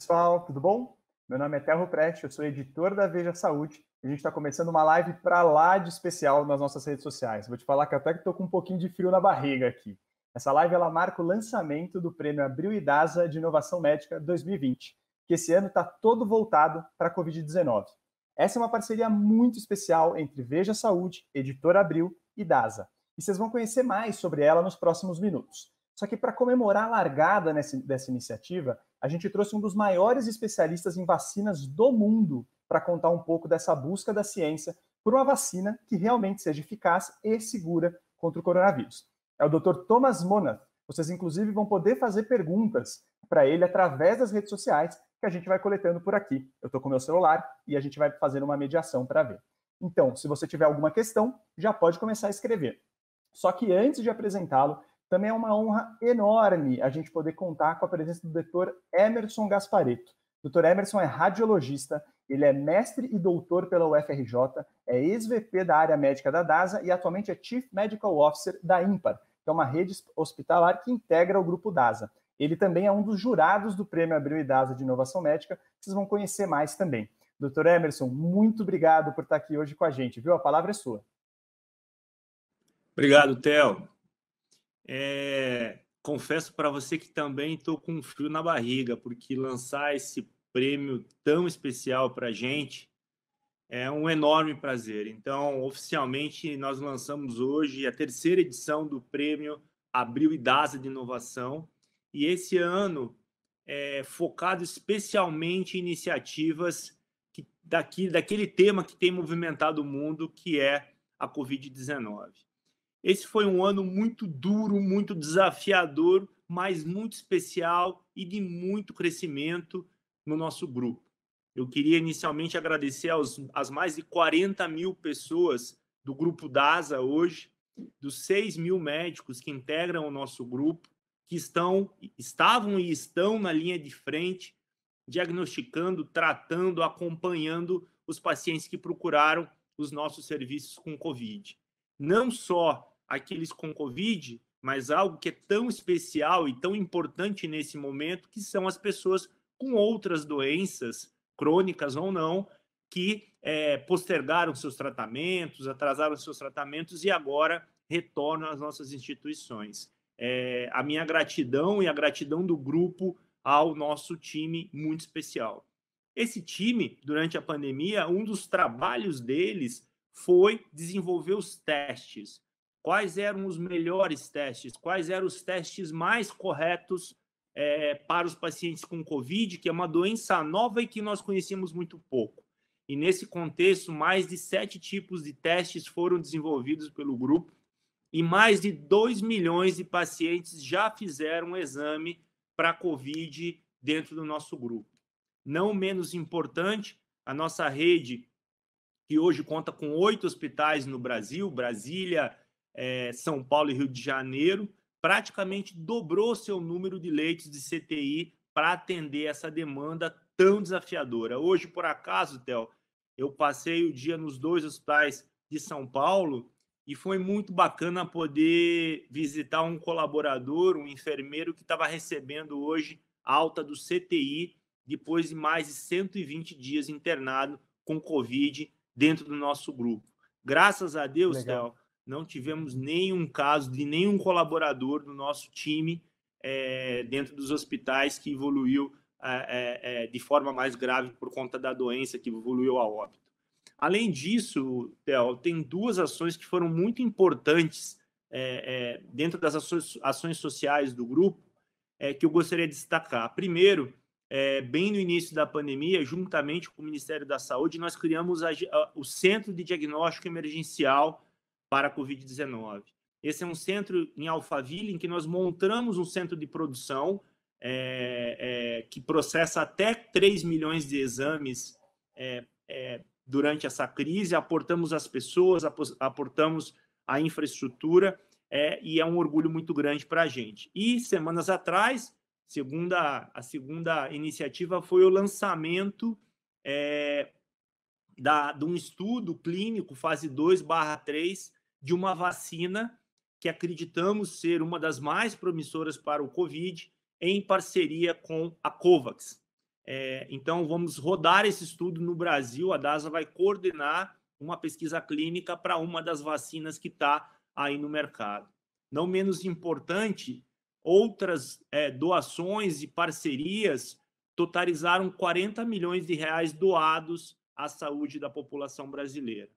pessoal, tudo bom? Meu nome é Terro Preste, eu sou editor da Veja Saúde e a gente está começando uma live para lá de especial nas nossas redes sociais. Vou te falar que até que estou com um pouquinho de frio na barriga aqui. Essa live ela marca o lançamento do Prêmio Abril e DASA de Inovação Médica 2020, que esse ano está todo voltado para a Covid-19. Essa é uma parceria muito especial entre Veja Saúde, Editora Abril e DASA. E vocês vão conhecer mais sobre ela nos próximos minutos. Só que para comemorar a largada nessa, dessa iniciativa, a gente trouxe um dos maiores especialistas em vacinas do mundo para contar um pouco dessa busca da ciência por uma vacina que realmente seja eficaz e segura contra o coronavírus. É o Dr. Thomas Monath. Vocês, inclusive, vão poder fazer perguntas para ele através das redes sociais que a gente vai coletando por aqui. Eu estou com meu celular e a gente vai fazendo uma mediação para ver. Então, se você tiver alguma questão, já pode começar a escrever. Só que antes de apresentá-lo, também é uma honra enorme a gente poder contar com a presença do Dr. Emerson Gaspareto. Dr. Emerson é radiologista, ele é mestre e doutor pela UFRJ, é ex-VP da área médica da DASA e atualmente é Chief Medical Officer da IMPAR, que é uma rede hospitalar que integra o grupo DASA. Ele também é um dos jurados do Prêmio Abril e DASA de Inovação Médica, vocês vão conhecer mais também. Doutor Emerson, muito obrigado por estar aqui hoje com a gente, viu? A palavra é sua. Obrigado, Theo. É, confesso para você que também estou com um frio na barriga, porque lançar esse prêmio tão especial para a gente é um enorme prazer. Então, oficialmente, nós lançamos hoje a terceira edição do prêmio Abril e DASA de Inovação, e esse ano é focado especialmente em iniciativas que, daqui, daquele tema que tem movimentado o mundo, que é a Covid-19. Esse foi um ano muito duro, muito desafiador, mas muito especial e de muito crescimento no nosso grupo. Eu queria inicialmente agradecer aos, às mais de 40 mil pessoas do grupo DASA hoje, dos 6 mil médicos que integram o nosso grupo, que estão, estavam e estão na linha de frente, diagnosticando, tratando, acompanhando os pacientes que procuraram os nossos serviços com Covid. Não só aqueles com Covid, mas algo que é tão especial e tão importante nesse momento, que são as pessoas com outras doenças, crônicas ou não, que é, postergaram seus tratamentos, atrasaram seus tratamentos e agora retornam às nossas instituições. É, a minha gratidão e a gratidão do grupo ao nosso time muito especial. Esse time, durante a pandemia, um dos trabalhos deles foi desenvolver os testes, quais eram os melhores testes, quais eram os testes mais corretos é, para os pacientes com Covid, que é uma doença nova e que nós conhecemos muito pouco. E nesse contexto, mais de sete tipos de testes foram desenvolvidos pelo grupo e mais de 2 milhões de pacientes já fizeram exame para Covid dentro do nosso grupo. Não menos importante, a nossa rede, que hoje conta com oito hospitais no Brasil, Brasília, é, São Paulo e Rio de Janeiro, praticamente dobrou seu número de leitos de CTI para atender essa demanda tão desafiadora. Hoje, por acaso, Theo, eu passei o dia nos dois hospitais de São Paulo e foi muito bacana poder visitar um colaborador, um enfermeiro que estava recebendo hoje alta do CTI depois de mais de 120 dias internado com Covid dentro do nosso grupo. Graças a Deus, Legal. Não tivemos nenhum caso de nenhum colaborador do nosso time é, dentro dos hospitais que evoluiu é, é, de forma mais grave por conta da doença que evoluiu a óbito. Além disso, Theo, tem duas ações que foram muito importantes dentro das ações, ações, sociais do grupo que eu gostaria de destacar. Primeiro, bem no início da pandemia, juntamente com o Ministério da Saúde, nós criamos a, a, o Centro de Diagnóstico Emergencial para a Covid-19. Esse é um centro em Alphaville em que nós montamos um centro de produção é, é, que processa até 3 milhões de exames é, durante essa crise, aportamos as pessoas, aportamos a infraestrutura, e é um orgulho muito grande para a gente. E semanas atrás, segunda, a segunda iniciativa foi o lançamento da, de um estudo clínico, fase 2 barra 3, de uma vacina que acreditamos ser uma das mais promissoras para o Covid, em parceria com a COVAX. É, então, vamos rodar esse estudo no Brasil. A DASA vai coordenar uma pesquisa clínica para uma das vacinas que está aí no mercado. Não menos importante, outras é, doações e parcerias totalizaram 40 milhões de reais doados à saúde da população brasileira.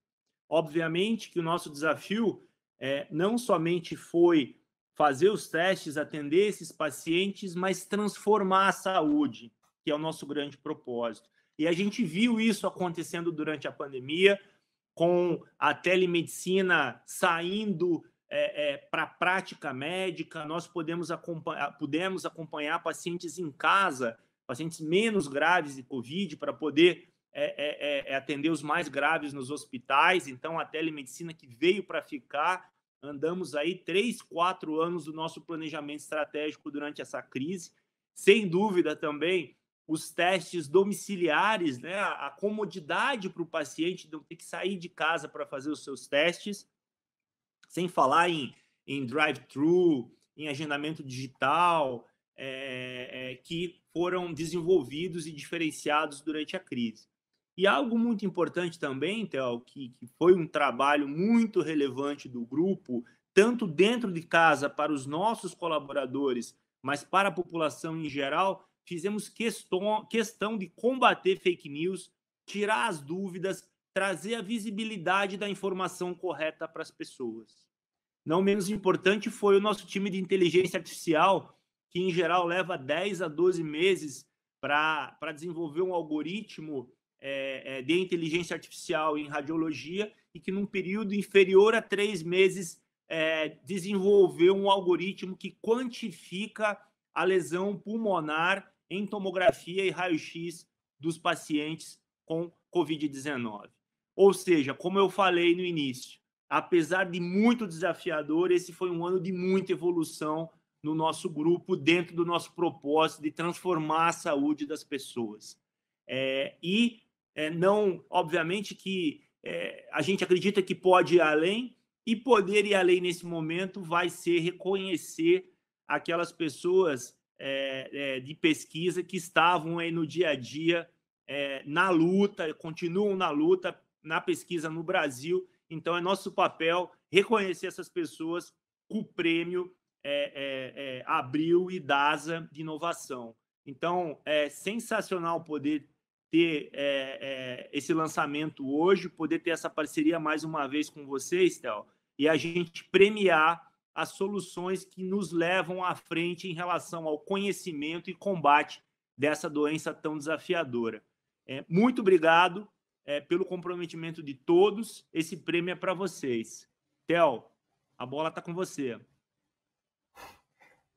Obviamente que o nosso desafio é, não somente foi fazer os testes, atender esses pacientes, mas transformar a saúde, que é o nosso grande propósito. E a gente viu isso acontecendo durante a pandemia, com a telemedicina saindo é, é, para a prática médica, nós podemos acompanhar, pudemos acompanhar pacientes em casa, pacientes menos graves de Covid, para poder é, é, é, atender os mais graves nos hospitais. Então, a telemedicina que veio para ficar, andamos aí três, quatro anos do nosso planejamento estratégico durante essa crise. Sem dúvida também, os testes domiciliares, né? a comodidade para o paciente não ter que sair de casa para fazer os seus testes, sem falar em, em drive-thru, em agendamento digital, é, é, que foram desenvolvidos e diferenciados durante a crise. E algo muito importante também, Theo, que, que foi um trabalho muito relevante do grupo, tanto dentro de casa para os nossos colaboradores, mas para a população em geral, fizemos questão, questão de combater fake news, tirar as dúvidas, trazer a visibilidade da informação correta para as pessoas. Não menos importante foi o nosso time de inteligência artificial, que em geral leva 10 a 12 meses para desenvolver um algoritmo é, é, de inteligência artificial em radiologia e que num período inferior a três meses é, desenvolveu um algoritmo que quantifica a lesão pulmonar em tomografia e raio-x dos pacientes com Covid-19. Ou seja, como eu falei no início, apesar de muito desafiador, esse foi um ano de muita evolução no nosso grupo, dentro do nosso propósito de transformar a saúde das pessoas. É, e é, não, obviamente, que é, a gente acredita que pode ir além, e poder ir além nesse momento vai ser reconhecer aquelas pessoas é, é, de pesquisa que estavam aí no dia a dia é, na luta, continuam na luta, na pesquisa no Brasil. Então, é nosso papel reconhecer essas pessoas com o prêmio é, Abril e DASA de inovação. Então, é sensacional poder ter esse lançamento hoje, poder ter essa parceria mais uma vez com vocês, Théo, e a gente premiar as soluções que nos levam à frente em relação ao conhecimento e combate dessa doença tão desafiadora. É, muito obrigado é, pelo comprometimento de todos. Esse prêmio é para vocês. Theo, a bola está com você.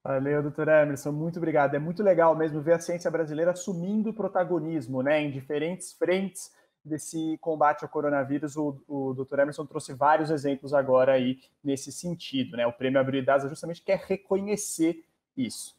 Valeu, doutor Emerson, muito obrigado. É muito legal mesmo ver a ciência brasileira assumindo protagonismo né, em diferentes frentes desse combate ao coronavírus, o, o Dr. Emerson trouxe vários exemplos agora aí nesse sentido, né? O Prêmio Habilidades justamente quer reconhecer isso.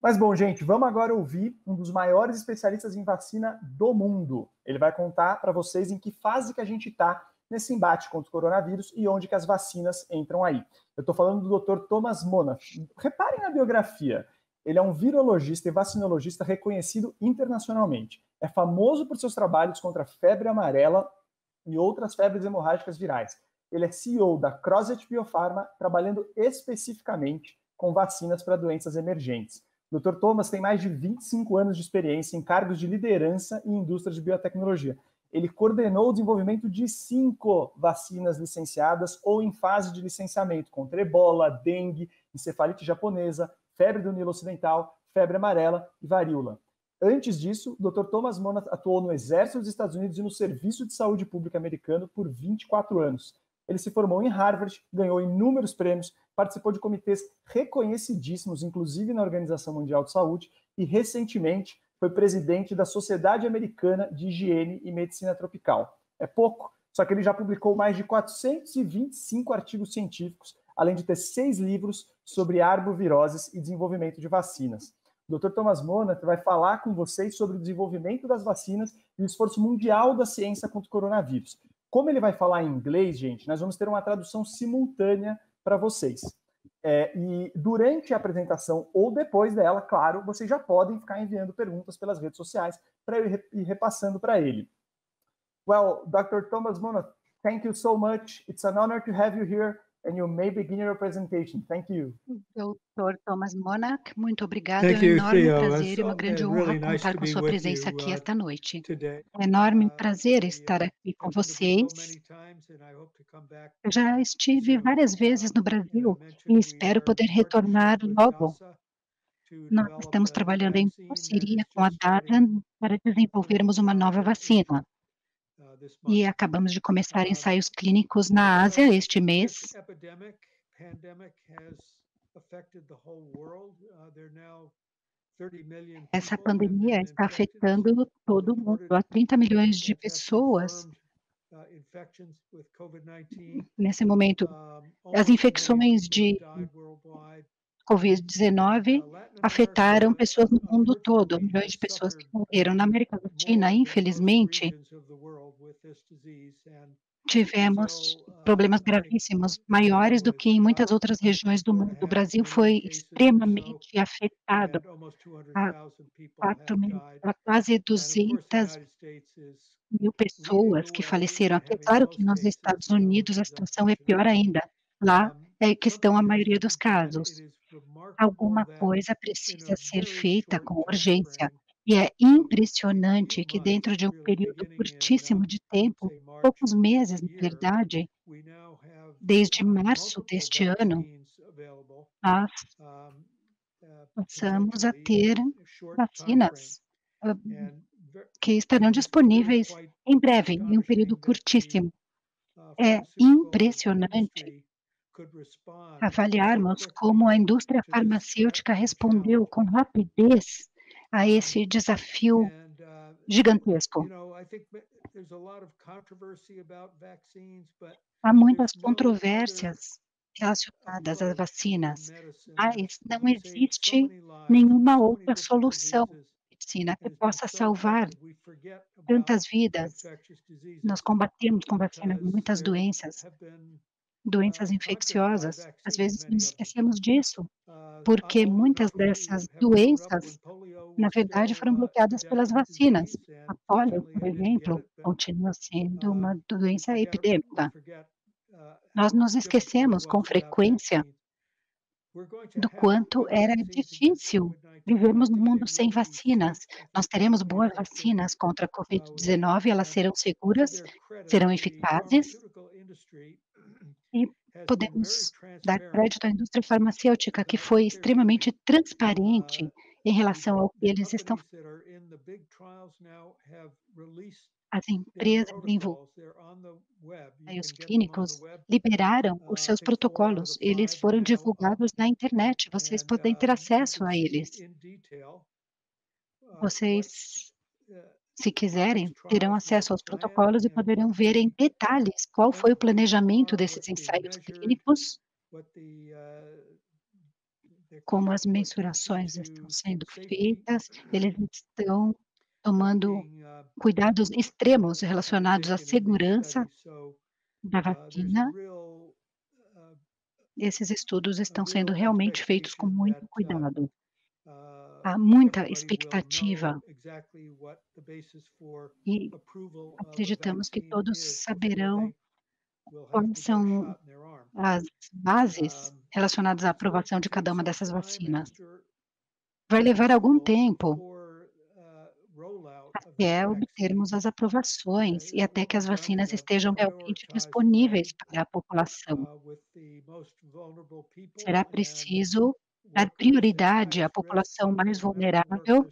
Mas bom, gente, vamos agora ouvir um dos maiores especialistas em vacina do mundo. Ele vai contar para vocês em que fase que a gente está nesse embate contra o coronavírus e onde que as vacinas entram aí. Eu estou falando do Dr. Thomas Mona. Reparem na biografia. Ele é um virologista e vacinologista reconhecido internacionalmente. É famoso por seus trabalhos contra febre amarela e outras febres hemorrágicas virais. Ele é CEO da Crosset Biopharma, trabalhando especificamente com vacinas para doenças emergentes. O Dr. Thomas tem mais de 25 anos de experiência em cargos de liderança em indústria de biotecnologia. Ele coordenou o desenvolvimento de cinco vacinas licenciadas ou em fase de licenciamento contra ebola, dengue, encefalite japonesa, febre do Nilo Ocidental, febre amarela e varíola. Antes disso, o Dr. Thomas Mona atuou no Exército dos Estados Unidos e no Serviço de Saúde Pública americano por 24 anos. Ele se formou em Harvard, ganhou inúmeros prêmios, participou de comitês reconhecidíssimos, inclusive na Organização Mundial de Saúde, e recentemente foi presidente da Sociedade Americana de Higiene e Medicina Tropical. É pouco, só que ele já publicou mais de 425 artigos científicos, além de ter seis livros sobre arboviroses e desenvolvimento de vacinas. O Dr. Thomas Monat vai falar com vocês sobre o desenvolvimento das vacinas e o esforço mundial da ciência contra o coronavírus. Como ele vai falar em inglês, gente, nós vamos ter uma tradução simultânea para vocês. É, e durante a apresentação ou depois dela, claro, vocês já podem ficar enviando perguntas pelas redes sociais para eu ir repassando para ele. Well, Dr. Thomas Mona, thank you so much. It's an honor to have you here and you may begin your presentation. Thank you. Dr. Thomas Monarch, muito obrigado. Thank é um enorme you, prazer e uma grande honra really nice contar com sua presença aqui uh, esta noite. É um enorme uh, prazer estar aqui com vocês. Eu já estive várias vezes no Brasil e espero poder retornar logo. Nós estamos uh, trabalhando em parceria com a DARA para desenvolvermos uma nova vacina e acabamos de começar ensaios clínicos na Ásia este mês. Essa pandemia está afetando todo o mundo. Há 30 milhões de pessoas nesse momento. As infecções de Covid-19 afetaram pessoas no mundo todo, milhões de pessoas que morreram. Na América Latina, infelizmente, tivemos problemas gravíssimos, maiores do que em muitas outras regiões do mundo. O Brasil foi extremamente afetado. Quase 200 mil pessoas que faleceram. É claro que nos Estados Unidos a situação é pior ainda. Lá é que estão a maioria dos casos alguma coisa precisa ser feita com urgência. E é impressionante que dentro de um período curtíssimo de tempo, poucos meses, na verdade, desde março deste ano, nós passamos a ter vacinas que estarão disponíveis em breve, em um período curtíssimo. É impressionante avaliarmos como a indústria farmacêutica respondeu com rapidez a esse desafio uh, gigantesco. Há muitas controvérsias relacionadas às vacinas, mas não existe nenhuma outra solução medicina que possa salvar tantas vidas. Nós combatemos com vacinas muitas doenças doenças infecciosas. Às vezes nos esquecemos disso, porque muitas dessas doenças, na verdade, foram bloqueadas pelas vacinas. A polio, por exemplo, continua sendo uma doença epidêmica. Nós nos esquecemos com frequência do quanto era difícil vivermos num mundo sem vacinas. Nós teremos boas vacinas contra a Covid-19, elas serão seguras, serão eficazes podemos dar crédito à indústria farmacêutica, que foi extremamente transparente em relação ao que eles estão as empresas e os clínicos liberaram os seus protocolos, eles foram divulgados na internet, vocês podem ter acesso a eles. Vocês se quiserem, terão acesso aos protocolos e poderão ver em detalhes qual foi o planejamento desses ensaios clínicos, como as mensurações estão sendo feitas, eles estão tomando cuidados extremos relacionados à segurança da vacina. Esses estudos estão sendo realmente feitos com muito cuidado há muita expectativa e acreditamos que todos saberão quais são as bases relacionadas à aprovação de cada uma dessas vacinas. Vai levar algum tempo até obtermos as aprovações e até que as vacinas estejam realmente disponíveis para a população. Será preciso dar prioridade à população mais vulnerável,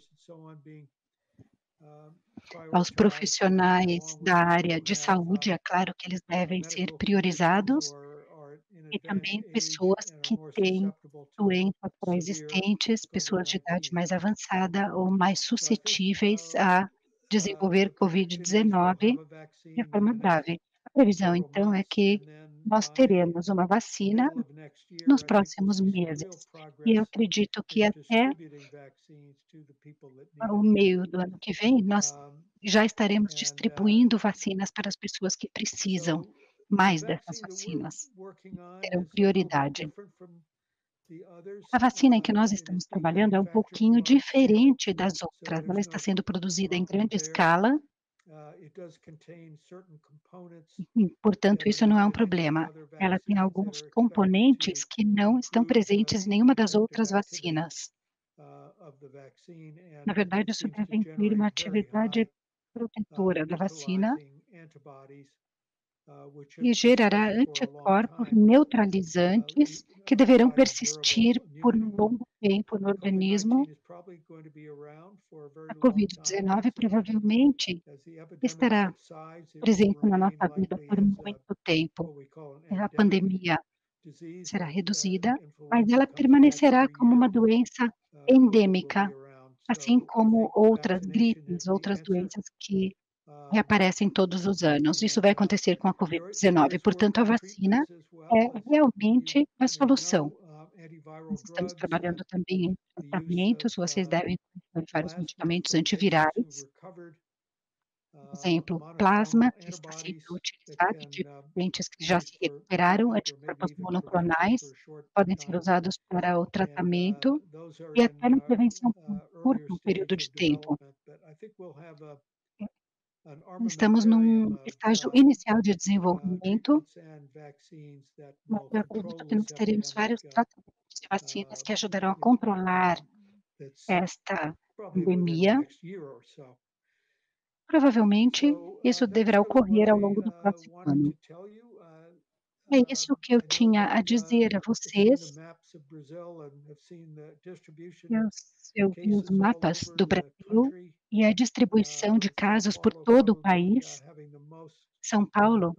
aos profissionais da área de saúde, é claro que eles devem ser priorizados, e também pessoas que têm doenças pré-existentes, pessoas de idade mais avançada ou mais suscetíveis a desenvolver Covid-19 de forma grave. A previsão, então, é que nós teremos uma vacina nos próximos meses. E eu acredito que até o meio do ano que vem, nós já estaremos distribuindo vacinas para as pessoas que precisam mais dessas vacinas. Terão prioridade. A vacina em que nós estamos trabalhando é um pouquinho diferente das outras. Ela está sendo produzida em grande escala. E, portanto, isso não é um problema. Ela tem alguns componentes que não estão presentes em nenhuma das outras vacinas. Na verdade, isso deve incluir uma atividade protetora da vacina e gerará anticorpos neutralizantes que deverão persistir por um longo tempo no organismo. A Covid-19 provavelmente estará presente na nossa vida por muito tempo. A pandemia será reduzida, mas ela permanecerá como uma doença endêmica, assim como outras gripes, outras doenças que reaparecem todos os anos. Isso vai acontecer com a Covid-19. Portanto, a vacina é realmente a solução. Nós estamos trabalhando também em tratamentos, vocês devem conhecer vários medicamentos antivirais, por exemplo, plasma, que está sendo utilizado de pacientes que já se recuperaram, anticorpos monoclonais, podem ser usados para o tratamento e até na prevenção por curto período de tempo. Estamos num estágio inicial de desenvolvimento, mas eu acredito que nós teremos vários tratamentos e vacinas que ajudarão a controlar esta pandemia. Provavelmente, isso deverá ocorrer ao longo do próximo ano. É isso que eu tinha a dizer a vocês. Eu, eu vi os mapas do Brasil e a distribuição de casos por todo o país. São Paulo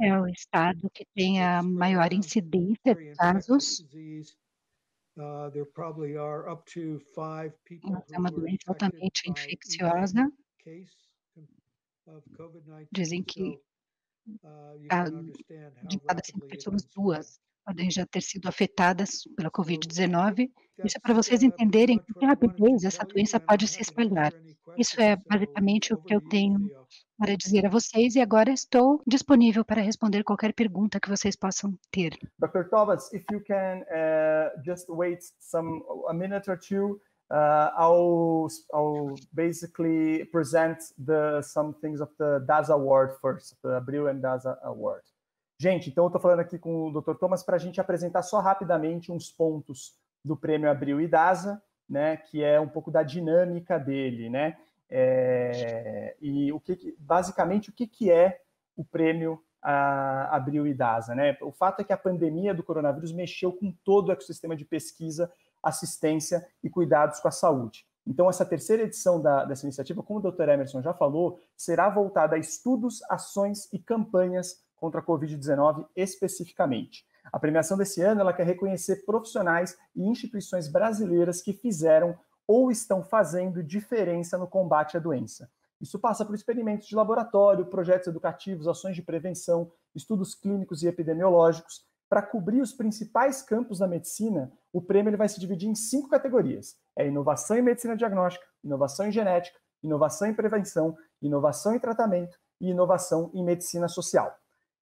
é o estado que tem a maior incidência de casos. É uma doença altamente infecciosa. Dizem que de cada cinco pessoas, duas podem já ter sido afetadas pela Covid-19. Isso é para vocês entenderem com que rapidez essa doença pode se espalhar. Isso é basicamente o que eu tenho para dizer a vocês e agora estou disponível para responder qualquer pergunta que vocês possam ter. Dr. Thomas, if you can uh, just wait some a minute or two, uh, I'll, I'll basically present the some things of the DASA Award first, the Abril and DASA Award. Gente, então eu estou falando aqui com o Dr. Thomas para a gente apresentar só rapidamente uns pontos do Prêmio Abril e DASA, né, que é um pouco da dinâmica dele, né? É, e o que, basicamente o que, que é o Prêmio a, Abril e DASA, né? O fato é que a pandemia do coronavírus mexeu com todo o ecossistema de pesquisa, assistência e cuidados com a saúde. Então, essa terceira edição da, dessa iniciativa, como o Dr. Emerson já falou, será voltada a estudos, ações e campanhas contra a Covid-19 especificamente. A premiação desse ano ela quer reconhecer profissionais e instituições brasileiras que fizeram ou estão fazendo diferença no combate à doença. Isso passa por experimentos de laboratório, projetos educativos, ações de prevenção, estudos clínicos e epidemiológicos. Para cobrir os principais campos da medicina, o prêmio ele vai se dividir em cinco categorias: é inovação em medicina diagnóstica, inovação em genética, inovação em prevenção, inovação em tratamento e inovação em medicina social.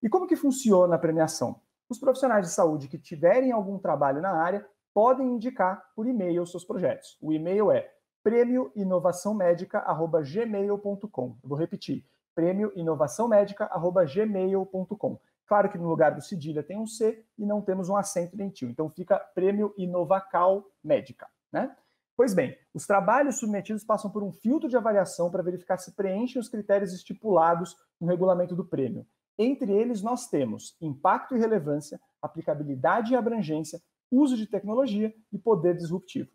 E como que funciona a premiação? Os profissionais de saúde que tiverem algum trabalho na área podem indicar por e-mail os seus projetos. O e-mail é prêmioinovaçãomédica@gmail.com. vou repetir: prêmioinovaçãomédica@gmail.com. Claro que no lugar do cedilha tem um C e não temos um acento dentil. Então fica Prêmio Inovacal Médica, né? Pois bem, os trabalhos submetidos passam por um filtro de avaliação para verificar se preenchem os critérios estipulados no regulamento do prêmio. Entre eles, nós temos impacto e relevância, aplicabilidade e abrangência, uso de tecnologia e poder disruptivo.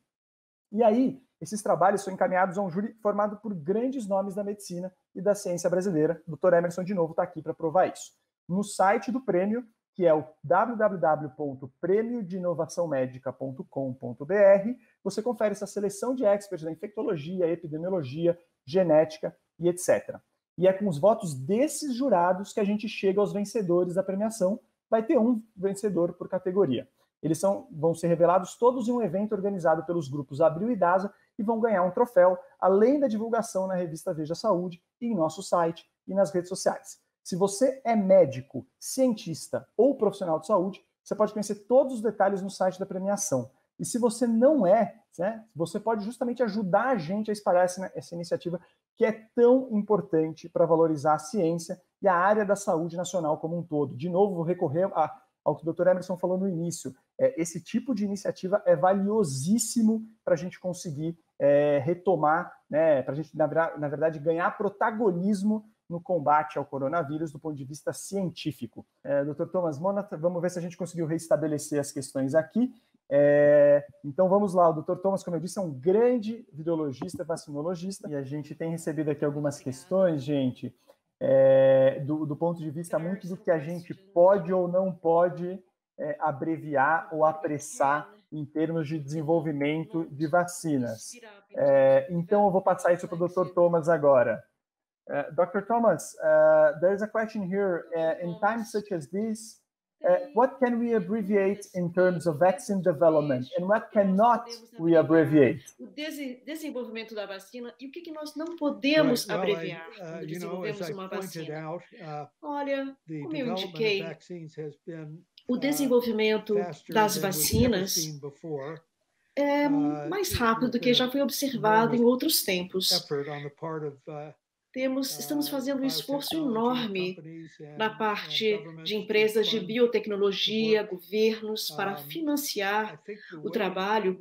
E aí, esses trabalhos são encaminhados a um júri formado por grandes nomes da medicina e da ciência brasileira. O Dr. Emerson, de novo, está aqui para provar isso. No site do prêmio, que é o www.prêmiodeinovaçãomédica.com.br, você confere essa seleção de experts da infectologia, epidemiologia, genética e etc. E é com os votos desses jurados que a gente chega aos vencedores da premiação. Vai ter um vencedor por categoria. Eles são, vão ser revelados todos em um evento organizado pelos grupos Abril e DASA e vão ganhar um troféu, além da divulgação na revista Veja Saúde em nosso site e nas redes sociais. Se você é médico, cientista ou profissional de saúde, você pode conhecer todos os detalhes no site da premiação. E se você não é, né, você pode justamente ajudar a gente a espalhar essa, essa iniciativa que é tão importante para valorizar a ciência e a área da saúde nacional como um todo. De novo, vou recorrer a, ao que o Dr. Emerson falou no início. É, esse tipo de iniciativa é valiosíssimo para a gente conseguir é, retomar, né, para a gente, na, na verdade, ganhar protagonismo no combate ao coronavírus do ponto de vista científico. É, Dr. Thomas Monat, vamos ver se a gente conseguiu restabelecer as questões aqui. É, então vamos lá, o Dr. Thomas, como eu disse, é um grande virologista, vacinologista, e a gente tem recebido aqui algumas questões, gente, é, do, do, ponto de vista muito do que a gente pode ou não pode é, abreviar ou apressar em termos de desenvolvimento de vacinas. É, então eu vou passar isso para o Dr. Thomas agora. Uh, Dr. Thomas, uh, there's a question here. Uh, in times such as this, uh, what can we abbreviate in terms of vaccine development and what cannot we abbreviate? O desenvolvimento da vacina e o que, que nós não podemos abreviar I, quando desenvolvemos uma vacina? Out, Olha, como eu indiquei, o desenvolvimento das vacinas é mais rápido do que já foi observado em outros tempos temos, estamos fazendo um esforço enorme na parte de empresas de biotecnologia, governos, para financiar o trabalho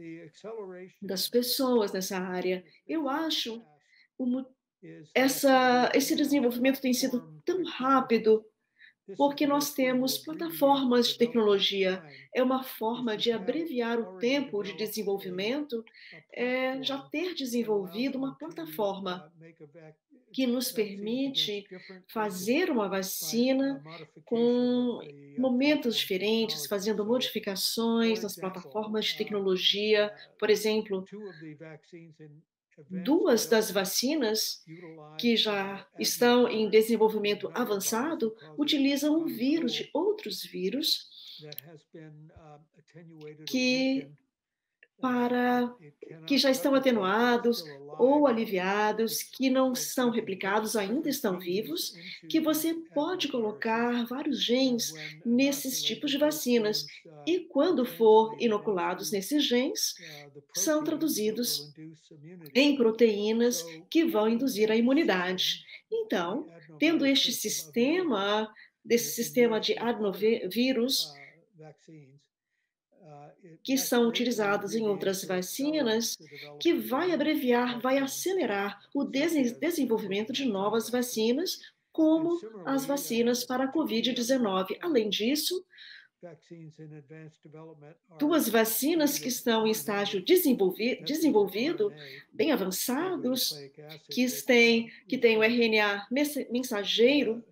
das pessoas nessa área. Eu acho essa, esse desenvolvimento tem sido tão rápido porque nós temos plataformas de tecnologia. É uma forma de abreviar o tempo de desenvolvimento, é já ter desenvolvido uma plataforma que nos permite fazer uma vacina com momentos diferentes, fazendo modificações nas plataformas de tecnologia. Por exemplo, duas das vacinas que já estão em desenvolvimento avançado utilizam um vírus de outros vírus que para que já estão atenuados ou aliviados, que não são replicados, ainda estão vivos, que você pode colocar vários genes nesses tipos de vacinas. E quando for inoculados nesses genes, são traduzidos em proteínas que vão induzir a imunidade. Então, tendo este sistema, desse sistema de adenovírus, que são utilizados em outras vacinas, que vai abreviar, vai acelerar o desenvolvimento de novas vacinas, como as vacinas para a Covid-19. Além disso, duas vacinas que estão em estágio desenvolvi desenvolvido, bem avançados, que têm, que têm o RNA mensageiro,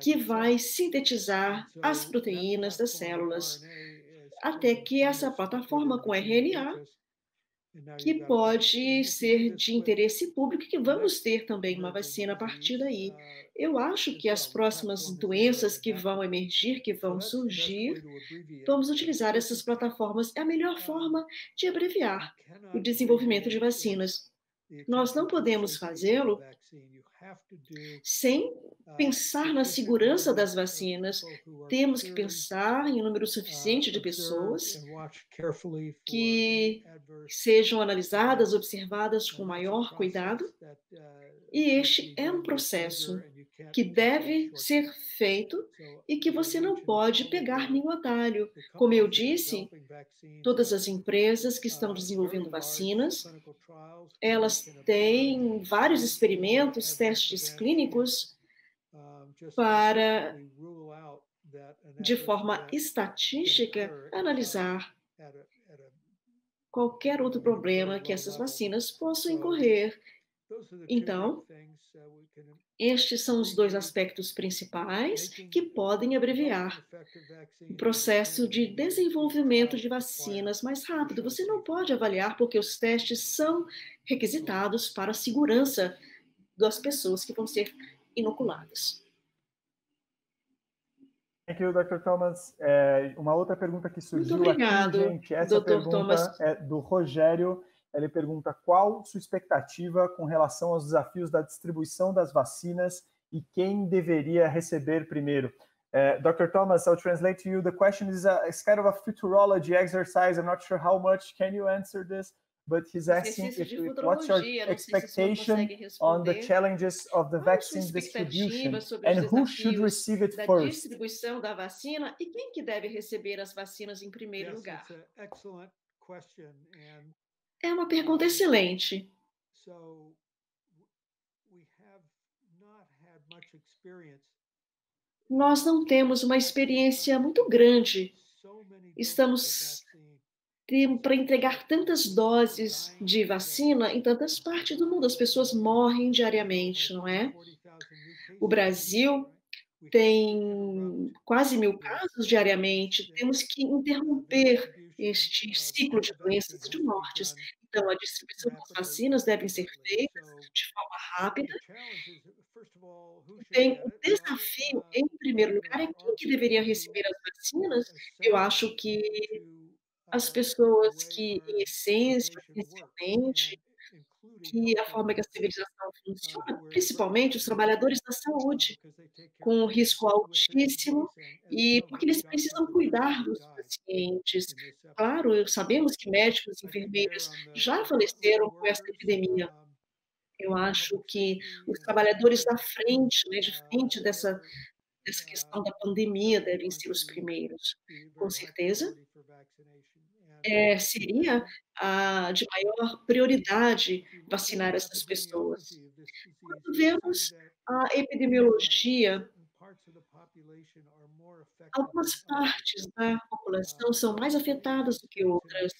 que vai sintetizar as proteínas das células, até que essa plataforma com RNA, que pode ser de interesse público, que vamos ter também uma vacina a partir daí. Eu acho que as próximas doenças que vão emergir, que vão surgir, vamos utilizar essas plataformas. É a melhor forma de abreviar o desenvolvimento de vacinas. Nós não podemos fazê-lo sem pensar na segurança das vacinas. Temos que pensar em um número suficiente de pessoas que sejam analisadas, observadas com maior cuidado. E este é um processo que deve ser feito e que você não pode pegar nenhum atalho. Como eu disse, todas as empresas que estão desenvolvendo vacinas, elas têm vários experimentos, testes clínicos para, de forma estatística, analisar qualquer outro problema que essas vacinas possam incorrer. Então, estes são os dois aspectos principais que podem abreviar o processo de desenvolvimento de vacinas mais rápido. Você não pode avaliar porque os testes são requisitados para a segurança das pessoas que vão ser inoculadas. Thank you, Dr. Thomas. É, uma outra pergunta que surgiu Muito obrigado, aqui, gente. Essa Dr. pergunta Thomas. é do Rogério ele pergunta qual sua expectativa com relação aos desafios da distribuição das vacinas e quem deveria receber primeiro? Uh, Dr. Thomas, I'll translate to you. The question is a, it's kind of a futurology exercise. I'm not sure how much can you answer this, but he's asking if, what's your expectation on the challenges of the vaccine distribution and who should receive it first? distribuição da vacina e quem que deve receber as vacinas em primeiro yes, lugar? É uma pergunta excelente. So, not had much experience nós não temos uma experiência muito grande. Estamos para entregar tantas doses de vacina em tantas partes do mundo. As pessoas morrem diariamente, não é? O Brasil tem quase mil casos diariamente. Temos que interromper este ciclo de doenças e de mortes. Então, a distribuição das vacinas deve ser feita de forma rápida. Tem o desafio, em primeiro lugar, é quem que deveria receber as vacinas. Eu acho que as pessoas que, em essência, essencialmente, que a forma que a civilização funciona, principalmente os trabalhadores da saúde, com risco altíssimo, e porque eles precisam cuidar dos pacientes. Claro, sabemos que médicos e enfermeiros já faleceram com essa epidemia, eu acho que os trabalhadores da frente, né, de frente dessa, dessa questão da pandemia, devem ser os primeiros, com certeza. É, seria a de maior prioridade vacinar essas pessoas. Quando vemos a epidemiologia, algumas partes da população são mais afetadas do que outras.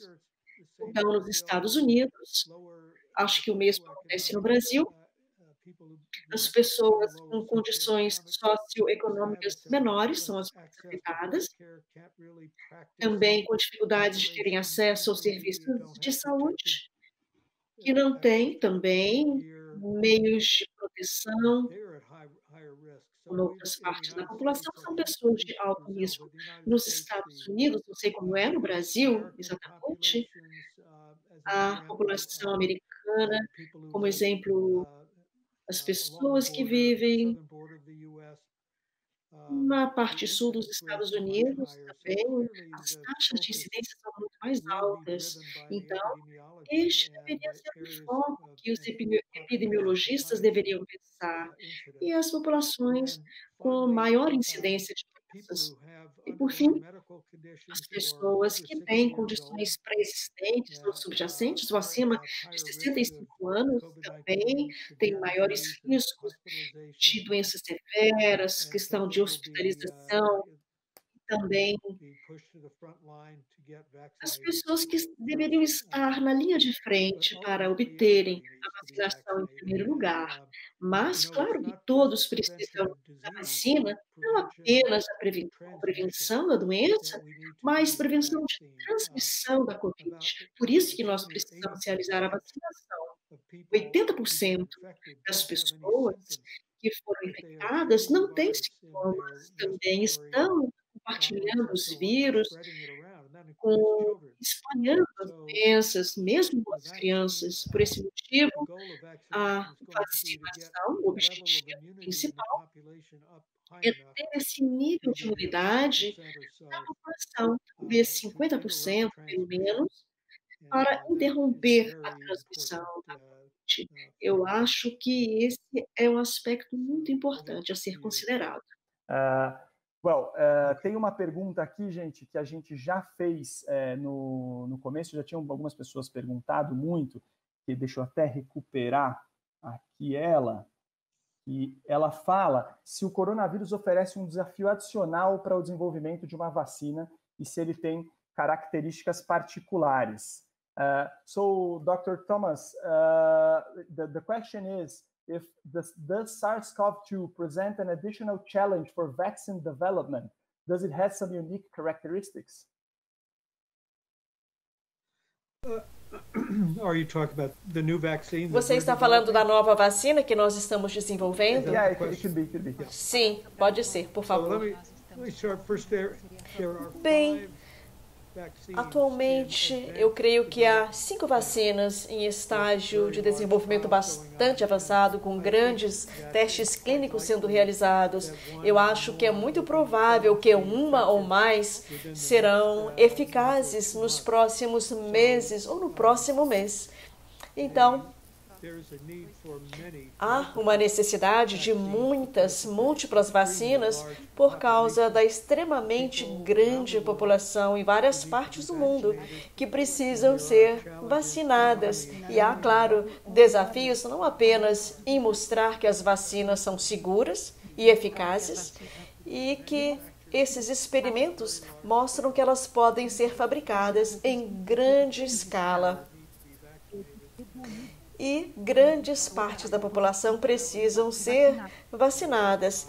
Então, nos Estados Unidos, acho que o mesmo acontece no Brasil. As pessoas com condições socioeconômicas menores são as mais afetadas, também com dificuldades de terem acesso aos serviços de saúde, que não têm também meios de proteção em outras partes da população são pessoas de alto risco. Nos Estados Unidos, não sei como é no Brasil exatamente, a população americana, como exemplo, as pessoas que vivem na parte sul dos Estados Unidos também, as taxas de incidência são muito mais altas. Então, este deveria ser o foco que os epidemiologistas deveriam pensar. E as populações com maior incidência de doenças e, por fim, as pessoas que têm condições pré-existentes ou subjacentes ou acima de 65 anos também têm maiores riscos de doenças severas, questão de hospitalização, também as pessoas que deveriam estar na linha de frente para obterem a vacinação em primeiro lugar. Mas, claro que todos precisam da vacina, não apenas a prevenção da doença, mas prevenção de transmissão da Covid. Por isso que nós precisamos realizar a vacinação. 80% das pessoas que foram infectadas não têm sintomas, também estão compartilhando os vírus, com, espalhando as doenças, mesmo com as crianças. Por esse motivo, a vacinação, o objetivo principal, é ter esse nível de imunidade na população, talvez 50%, pelo menos, para interromper a transmissão da Covid. Eu acho que esse é um aspecto muito importante a ser considerado. Uh, Well, uh, tem uma pergunta aqui, gente, que a gente já fez é, no, no começo, já tinham algumas pessoas perguntado muito, que deixa eu até recuperar aqui ela, e ela fala se o coronavírus oferece um desafio adicional para o desenvolvimento de uma vacina e se ele tem características particulares. Uh, so, Dr. Thomas, uh, the, the question is, if this, does SARS-CoV-2 present an additional challenge for vaccine development? Does it have some unique characteristics? Uh, are you talking about the new vaccine? Você está falando da nova vacina que nós estamos desenvolvendo? Yeah, it, it could be, could be. Sim, pode ser, por favor. Bem, Atualmente, eu creio que há cinco vacinas em estágio de desenvolvimento bastante avançado, com grandes testes clínicos sendo realizados. Eu acho que é muito provável que uma ou mais serão eficazes nos próximos meses ou no próximo mês. Então, Há uma necessidade de muitas, múltiplas vacinas por causa da extremamente grande população em várias partes do mundo que precisam ser vacinadas. E há, claro, desafios não apenas em mostrar que as vacinas são seguras e eficazes e que esses experimentos mostram que elas podem ser fabricadas em grande escala e grandes partes da população precisam ser vacinadas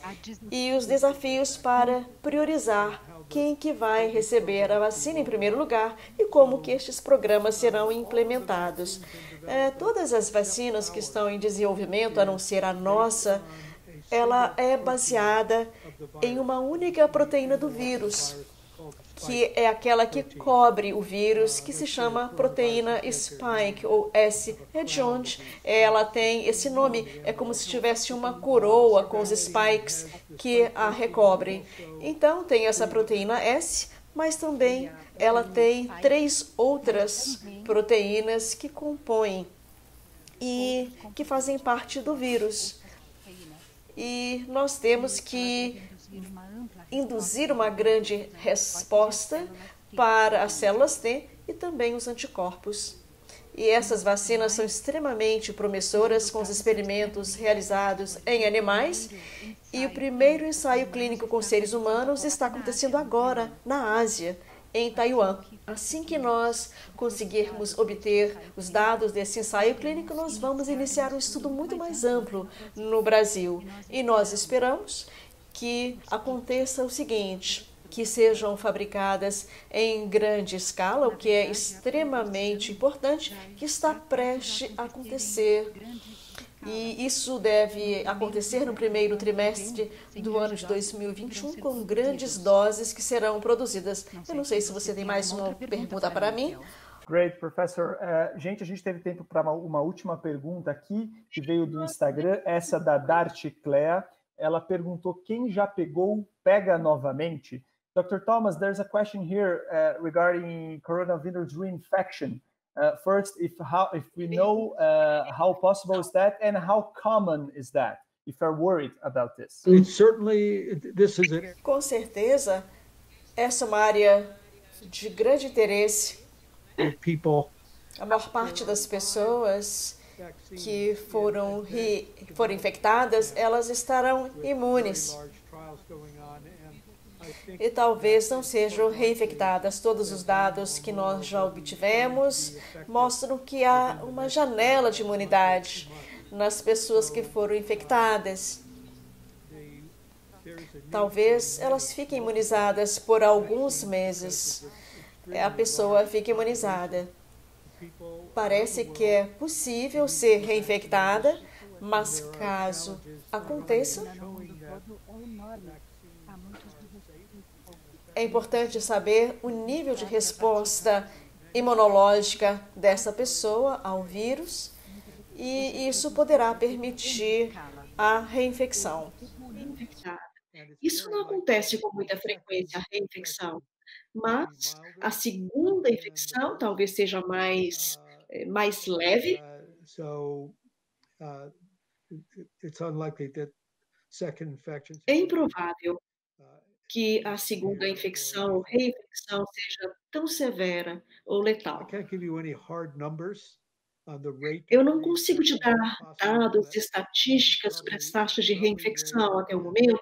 e os desafios para priorizar quem que vai receber a vacina em primeiro lugar e como que estes programas serão implementados. É, todas as vacinas que estão em desenvolvimento, a não ser a nossa, ela é baseada em uma única proteína do vírus que é aquela que cobre o vírus, que se chama proteína spike, ou S. É de onde ela tem esse nome. É como se tivesse uma coroa com os spikes que a recobrem. Então, tem essa proteína S, mas também ela tem três outras proteínas que compõem e que fazem parte do vírus. E nós temos que induzir uma grande resposta para as células T e também os anticorpos. E essas vacinas são extremamente promissoras com os experimentos realizados em animais. E o primeiro ensaio clínico com seres humanos está acontecendo agora na Ásia, em Taiwan. Assim que nós conseguirmos obter os dados desse ensaio clínico, nós vamos iniciar um estudo muito mais amplo no Brasil. E nós esperamos que aconteça o seguinte: que sejam fabricadas em grande escala, o que é extremamente importante, que está prestes a acontecer. E isso deve acontecer no primeiro trimestre do ano de 2021, com grandes doses que serão produzidas. Eu não sei se você tem mais uma pergunta para mim. Great, professor. Uh, gente, a gente teve tempo para uma, uma, última pergunta aqui, que veio do Instagram, essa da Dart Clea ela perguntou quem já pegou, pega novamente. Dr. Thomas, there's a question here uh, regarding coronavirus reinfection. Uh, first, if how if we know uh, how possible is that, and how common is that? If you're worried about this. It certainly, this is it. Com certeza, essa é uma área de grande interesse. People. A maior parte das pessoas que foram, re, foram infectadas, elas estarão imunes. E talvez não sejam reinfectadas. Todos os dados que nós já obtivemos mostram que há uma janela de imunidade nas pessoas que foram infectadas. Talvez elas fiquem imunizadas por alguns meses. A pessoa fica imunizada. Parece que é possível ser reinfectada, mas caso aconteça, é importante saber o nível de resposta imunológica dessa pessoa ao vírus e isso poderá permitir a reinfecção. Isso não acontece com muita frequência, a reinfecção mas a segunda infecção talvez seja mais, mais leve. É improvável que a segunda infecção ou reinfecção seja tão severa ou letal. Eu não consigo te dar dados estatísticas sobre as taxas de reinfecção até o momento,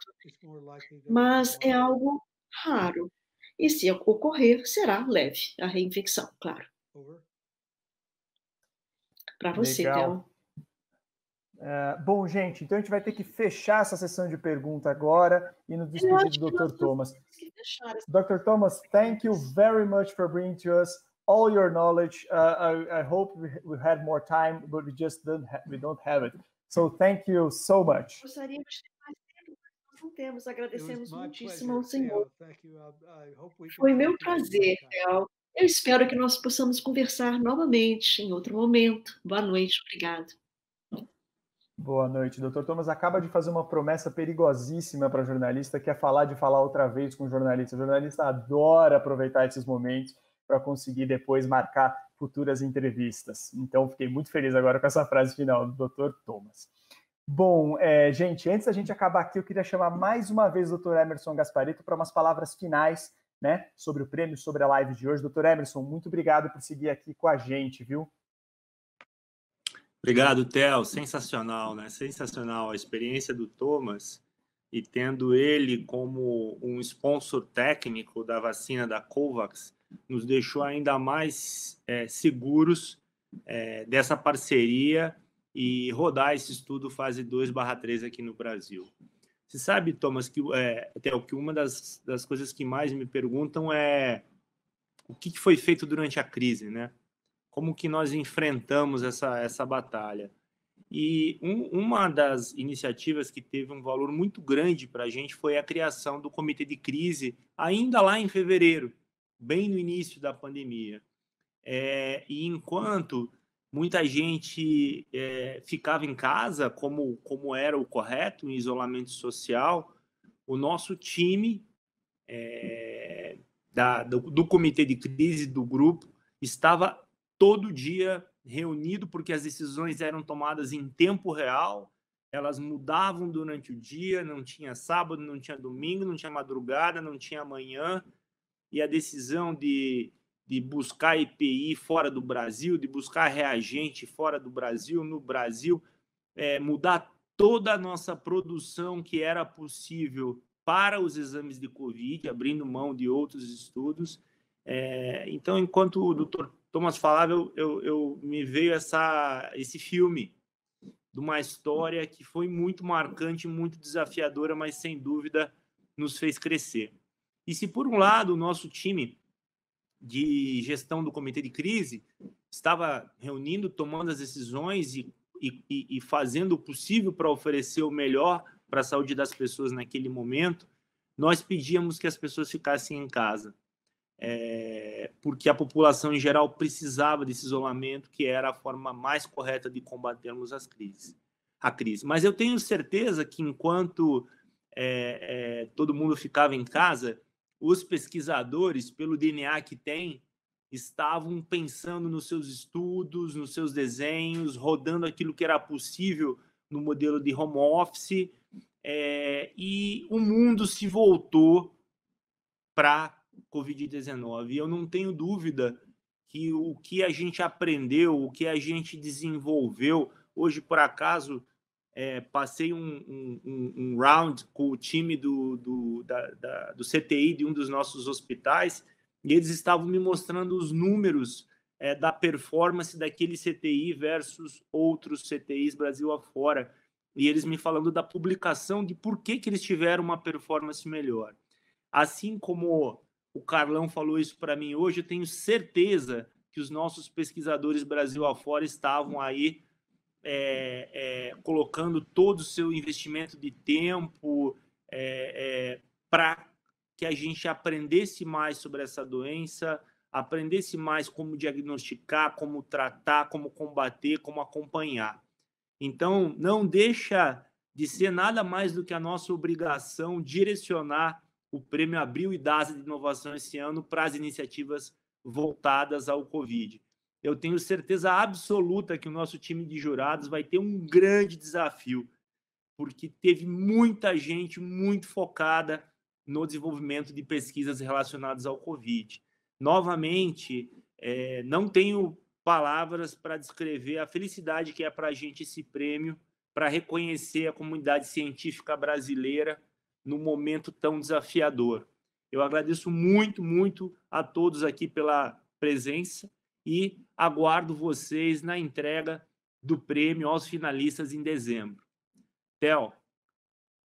mas é algo raro. E se ocorrer, será leve a reinfecção, claro. Para você, Theo. É, bom, gente, então a gente vai ter que fechar essa sessão de pergunta agora e nos despedir do Dr. Thomas. Dr. Thomas, thank you very much for bringing to us all your knowledge. Uh, I, I, hope we, we had more time, but we just don't we don't have it. So thank you so much. Gostaríamos de ter mais tempo, mas não temos. Agradecemos muitíssimo ao Senhor. Foi meu prazer, Theo. Eu espero que nós possamos conversar novamente em outro momento. Boa noite, obrigado. Boa noite, doutor Thomas. Acaba de fazer uma promessa perigosíssima para jornalista, que é falar de falar outra vez com jornalista. O jornalista adora aproveitar esses momentos para conseguir depois marcar futuras entrevistas. Então, fiquei muito feliz agora com essa frase final do doutor Thomas. Bom, é, gente, antes da gente acabar aqui, eu queria chamar mais uma vez o doutor Emerson Gasparito para umas palavras finais né, sobre o prêmio, sobre a live de hoje. Doutor Emerson, muito obrigado por seguir aqui com a gente, viu? Obrigado, Theo. Sensacional, né? Sensacional a experiência do Thomas e tendo ele como um sponsor técnico da vacina da Covax, nos deixou ainda mais é, seguros é, dessa parceria e rodar esse estudo fase 2/3 aqui no Brasil. Você sabe, Thomas, que, é, até, que uma das, das coisas que mais me perguntam é o que, que foi feito durante a crise, né? Como que nós enfrentamos essa, essa batalha? E um, uma das iniciativas que teve um valor muito grande para a gente foi a criação do comitê de crise, ainda lá em fevereiro, bem no início da pandemia. É, e enquanto muita gente é, ficava em casa, como, como era o correto, em isolamento social, o nosso time é, da, do, do comitê de crise do grupo estava todo dia reunido, porque as decisões eram tomadas em tempo real, elas mudavam durante o dia, não tinha sábado, não tinha domingo, não tinha madrugada, não tinha manhã, e a decisão de de buscar EPI fora do Brasil, de buscar reagente fora do Brasil, no Brasil, é, mudar toda a nossa produção que era possível para os exames de Covid, abrindo mão de outros estudos. É, então, enquanto o doutor Thomas falava, eu, eu, eu, me veio essa, esse filme de uma história que foi muito marcante, muito desafiadora, mas sem dúvida nos fez crescer. E se por um lado o nosso time de gestão do comitê de crise estava reunindo, tomando as decisões e, e, e fazendo o possível para oferecer o melhor para a saúde das pessoas naquele momento, nós pedíamos que as pessoas ficassem em casa, é, porque a população em geral precisava desse isolamento, que era a forma mais correta de combatermos as crises, a crise. Mas eu tenho certeza que enquanto é, é, todo mundo ficava em casa, os pesquisadores, pelo DNA que tem, estavam pensando nos seus estudos, nos seus desenhos, rodando aquilo que era possível no modelo de home office, é, e o mundo se voltou para Covid-19. E eu não tenho dúvida que o que a gente aprendeu, o que a gente desenvolveu, hoje, por acaso, é, passei um, um, um, round com o time do, do, da, da, do CTI de um dos nossos hospitais e eles estavam me mostrando os números é, da performance daquele CTI versus outros CTIs Brasil afora. E eles me falando da publicação de por que, que eles tiveram uma performance melhor. Assim como o Carlão falou isso para mim hoje, eu tenho certeza que os nossos pesquisadores Brasil afora estavam aí é, é, colocando todo o seu investimento de tempo é, é, para que a gente aprendesse mais sobre essa doença, aprendesse mais como diagnosticar, como tratar, como combater, como acompanhar. Então, não deixa de ser nada mais do que a nossa obrigação direcionar o Prêmio Abril e DASA de Inovação esse ano para as iniciativas voltadas ao Covid eu tenho certeza absoluta que o nosso time de jurados vai ter um grande desafio, porque teve muita gente muito focada no desenvolvimento de pesquisas relacionadas ao Covid. Novamente, é, não tenho palavras para descrever a felicidade que é para a gente esse prêmio, para reconhecer a comunidade científica brasileira no momento tão desafiador. Eu agradeço muito, muito a todos aqui pela presença e aguardo vocês na entrega do prêmio aos finalistas em dezembro. Theo,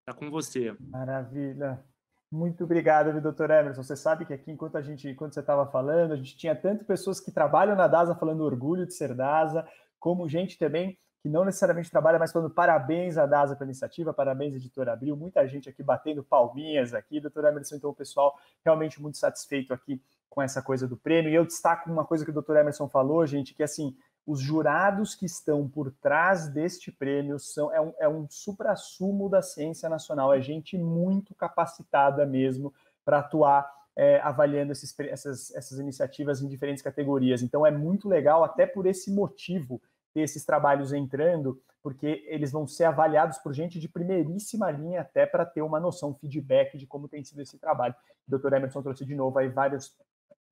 está com você. Maravilha. Muito obrigado, doutor Emerson. Você sabe que aqui, enquanto a gente, enquanto você estava falando, a gente tinha tanto pessoas que trabalham na DASA falando orgulho de ser DASA, como gente também que não necessariamente trabalha, mas falando parabéns à DASA pela iniciativa, parabéns, editora Abril, muita gente aqui batendo palminhas aqui, doutor Emerson, então o pessoal realmente muito satisfeito aqui com essa coisa do prêmio, e eu destaco uma coisa que o doutor Emerson falou, gente, que assim, os jurados que estão por trás deste prêmio são é um, é um supra-sumo da ciência nacional, é gente muito capacitada mesmo para atuar é, avaliando esses, essas, essas iniciativas em diferentes categorias. Então é muito legal, até por esse motivo, ter esses trabalhos entrando, porque eles vão ser avaliados por gente de primeiríssima linha, até para ter uma noção, feedback de como tem sido esse trabalho. O Dr. Emerson trouxe de novo aí vários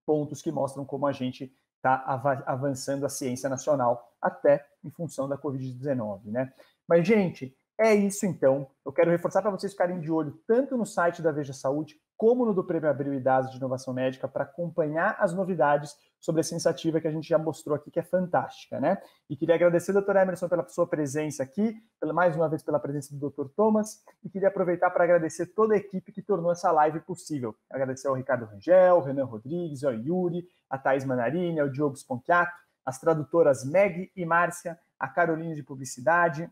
pontos que mostram como a gente está avançando a ciência nacional, até em função da Covid-19, né? Mas, gente, é isso então. Eu quero reforçar para vocês ficarem de olho tanto no site da Veja Saúde como no do Prêmio Abril e Dados de Inovação Médica para acompanhar as novidades sobre essa iniciativa que a gente já mostrou aqui, que é fantástica, né? E queria agradecer, doutor Emerson, pela sua presença aqui, pela, mais uma vez pela presença do doutor Thomas, e queria aproveitar para agradecer toda a equipe que tornou essa live possível. Agradecer ao Ricardo Rangel, Renan Rodrigues, ao Yuri, a Thais Manarini, ao Diogo Sponchiato, as tradutoras Meg e Márcia, a Caroline de Publicidade,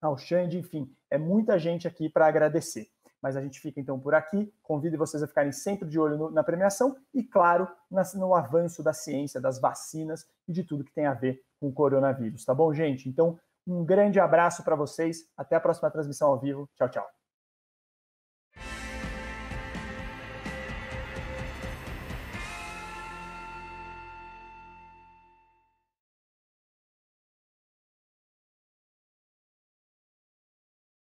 ao Xande, enfim, é muita gente aqui para agradecer. Mas a gente fica então por aqui. Convido vocês a ficarem sempre de olho no, na premiação e, claro, no avanço da ciência, das vacinas e de tudo que tem a ver com o coronavírus. Tá bom, gente? Então, um grande abraço para vocês. Até a próxima transmissão ao vivo. Tchau, tchau.